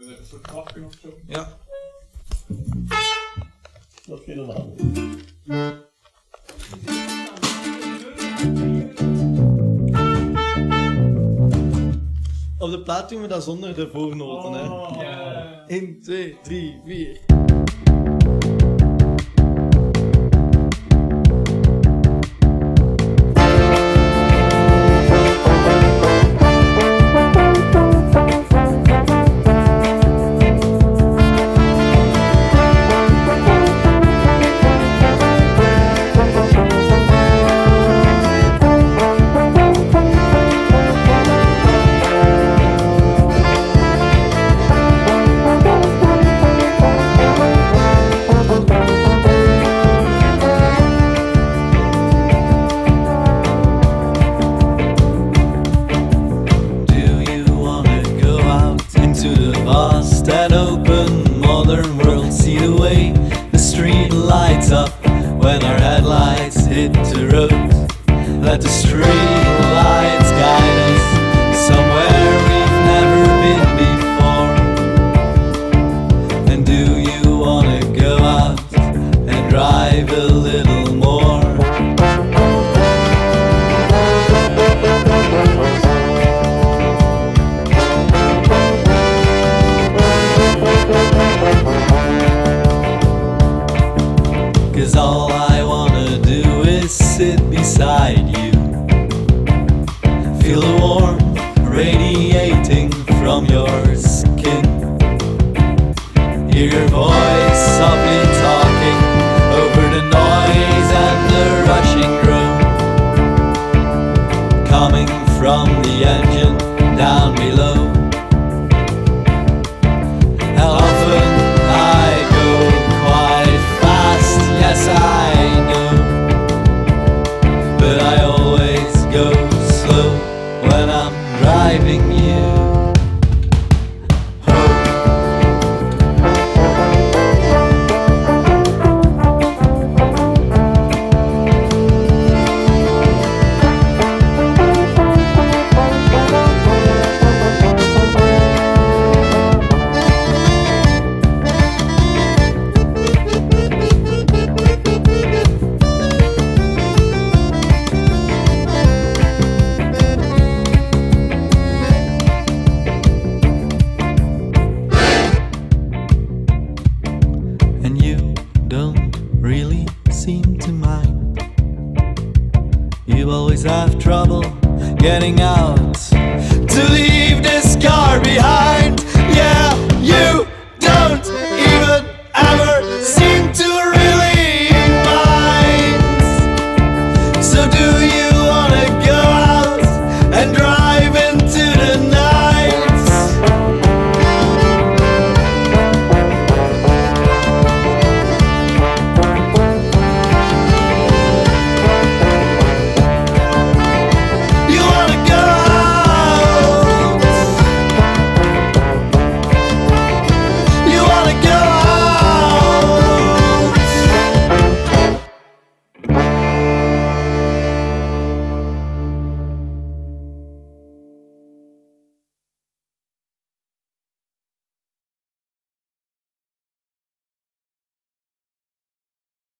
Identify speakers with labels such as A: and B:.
A: Een soort knopje of zo.
B: Ja.
A: Dat vind ik dan handig.
B: Op de plaat doen we dat zonder de voornoten, hè.
A: Ja.
B: 1, 2, 3, 4. lights up when our headlights hit the road. Let the street lights guide us somewhere we've never been before. And do you wanna go out and drive alone? Cause all I wanna do is sit beside you. Feel the warmth radiating from your skin. Hear your voice softly talking Over the noise and the rushing room Coming from the engine down below. You always have trouble getting out to leave this car behind. Yeah, you don't even ever seem to really mind. So do you?